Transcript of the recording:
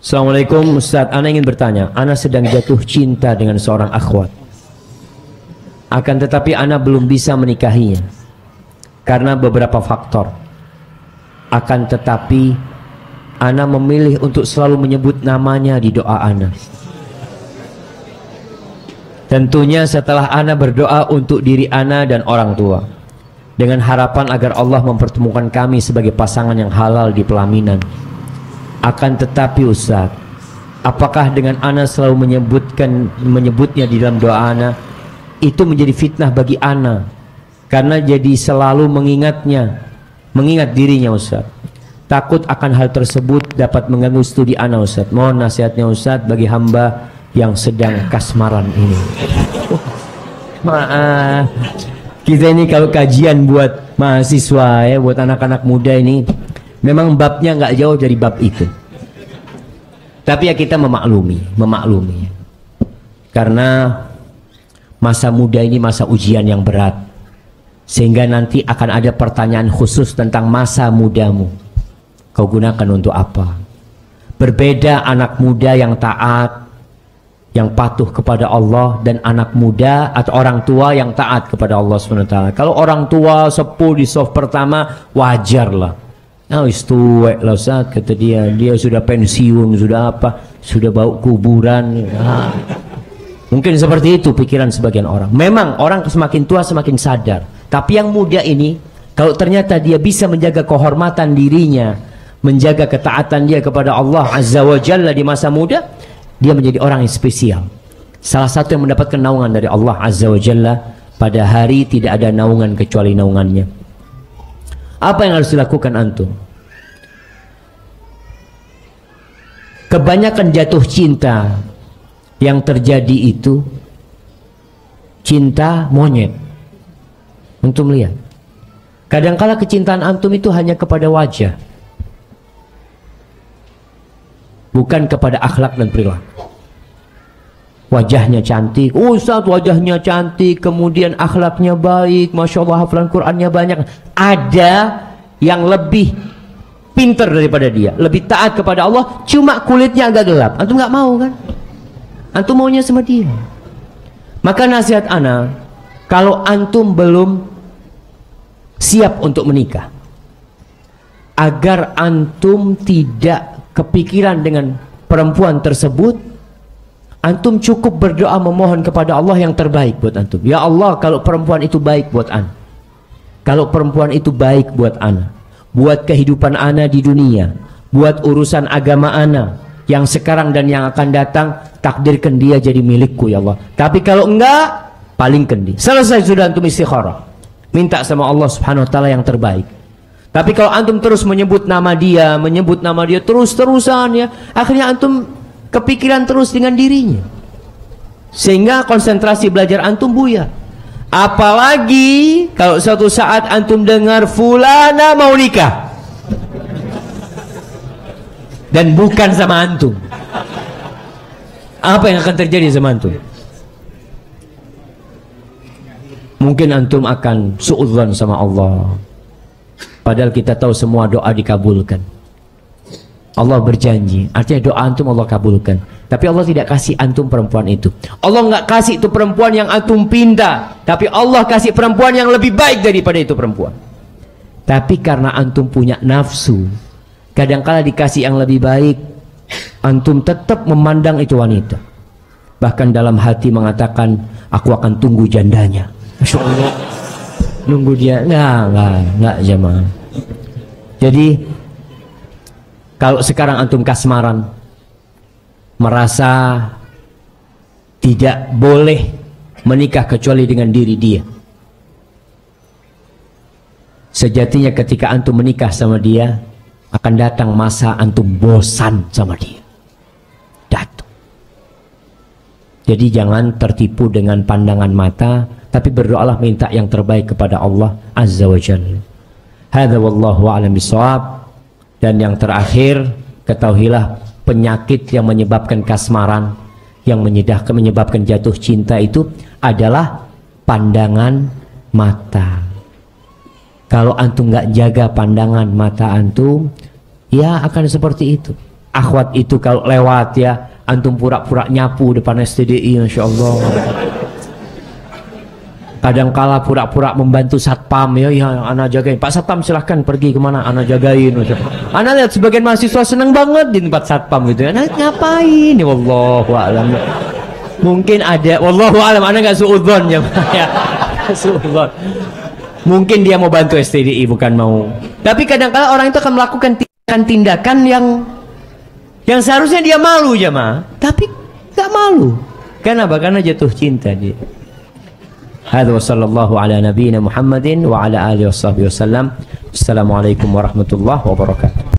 Assalamualaikum Ustaz, Ana ingin bertanya. Ana sedang jatuh cinta dengan seorang akhwat. Akan tetapi Ana belum bisa menikahinya Karena beberapa faktor. Akan tetapi Ana memilih untuk selalu menyebut namanya di doa Ana. Tentunya setelah Ana berdoa untuk diri Ana dan orang tua Dengan harapan agar Allah mempertemukan kami sebagai pasangan yang halal di pelaminan akan tetapi Ustaz, apakah dengan ana selalu menyebutkan menyebutnya di dalam doa ana itu menjadi fitnah bagi ana karena jadi selalu mengingatnya, mengingat dirinya Ustaz. Takut akan hal tersebut dapat mengganggu studi ana Ustaz. Mohon nasihatnya Ustaz bagi hamba yang sedang kasmaran ini. Maaf. Kita ini kalau kajian buat mahasiswa ya, buat anak-anak muda ini Memang babnya nggak jauh dari bab itu. Tapi ya kita memaklumi, memaklumi. Karena masa muda ini masa ujian yang berat. Sehingga nanti akan ada pertanyaan khusus tentang masa mudamu. Kau gunakan untuk apa? Berbeda anak muda yang taat, yang patuh kepada Allah dan anak muda atau orang tua yang taat kepada Allah SWT. Kalau orang tua sepuh di soft pertama wajar lah Ah, wis tuwek lah kata dia. Dia sudah pensiun, sudah apa? Sudah bau kuburan. Ah. Mungkin seperti itu pikiran sebagian orang. Memang orang semakin tua semakin sadar. Tapi yang muda ini, kalau ternyata dia bisa menjaga kehormatan dirinya, menjaga ketaatan dia kepada Allah Azza wa Jalla di masa muda, dia menjadi orang yang spesial. Salah satu yang mendapatkan naungan dari Allah Azza wa Jalla pada hari tidak ada naungan kecuali naungannya. Apa yang harus dilakukan antum? Kebanyakan jatuh cinta yang terjadi itu cinta monyet. Antum lihat. Kadangkala kecintaan antum itu hanya kepada wajah. Bukan kepada akhlak dan perilaku wajahnya cantik. Ustaz wajahnya cantik kemudian akhlaknya baik. Masya Allah hafalan Qurannya banyak. Ada yang lebih pinter daripada dia. Lebih taat kepada Allah. Cuma kulitnya agak gelap. Antum nggak mau kan? Antum maunya sama dia. Maka nasihat ana kalau antum belum siap untuk menikah agar antum tidak kepikiran dengan perempuan tersebut Antum cukup berdoa memohon kepada Allah yang terbaik buat antum. Ya Allah, kalau perempuan itu baik buat an. Kalau perempuan itu baik buat ana, buat kehidupan ana di dunia, buat urusan agama ana yang sekarang dan yang akan datang, takdirkan dia jadi milikku ya Allah. Tapi kalau enggak, paling kendi. Selesai sudah antum istikharah. Minta sama Allah Subhanahu wa taala yang terbaik. Tapi kalau antum terus menyebut nama dia, menyebut nama dia terus-terusan ya, akhirnya antum kepikiran terus dengan dirinya. Sehingga konsentrasi belajar antum buya apalagi kalau suatu saat antum dengar fulana mau nikah. Dan bukan sama antum. Apa yang akan terjadi sama antum? Mungkin antum akan suudzon sama Allah. Padahal kita tahu semua doa dikabulkan Allah berjanji. Artinya doa antum Allah kabulkan. Tapi Allah tidak kasih antum perempuan itu. Allah nggak kasih itu perempuan yang antum pinta tapi Allah kasih perempuan yang lebih baik daripada itu perempuan. Tapi karena antum punya nafsu kadangkala dikasih yang lebih baik antum tetap memandang itu wanita. Bahkan dalam hati mengatakan aku akan tunggu jandanya. Nunggu dia. Nggak nggak nggak jamaah jadi kalau sekarang antum kasmaran merasa tidak boleh menikah kecuali dengan diri dia. Sejatinya ketika antum menikah sama dia akan datang masa antum bosan sama dia. Datang. Jadi jangan tertipu dengan pandangan mata tapi berdoalah minta yang terbaik kepada Allah Azza wa Jalla. Hadza wallahu a'lam bishawab. Dan yang terakhir, ketahuilah penyakit yang menyebabkan kasmaran, yang menyedahkan menyebabkan jatuh cinta itu adalah pandangan mata. Kalau antum nggak jaga pandangan mata antum, ya akan seperti itu. akhwat itu kalau lewat ya antum pura-pura nyapu depan STDI Masya Allah kadangkala pura-pura membantu satpam ya ya anak jagain. Pak Satpam silahkan pergi ke mana? Anak jagain anak lihat sebagian mahasiswa seneng banget di tempat satpam gitu. Anak ngapain ya wallahu alam. Mungkin ada wallahu alam anak gak suudzon ya ya. Suudzon mungkin dia mau bantu STDI bukan mau. Tapi kadangkala orang itu akan melakukan tindakan-tindakan yang yang seharusnya dia malu jemaah tapi gak malu. Kenapa? Karena jatuh cinta dia هذا وصلى الله على نبينا محمد وعلى آله وصحبه وسلم. السلام عليكم ورحمة الله وبركاته.